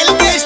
el que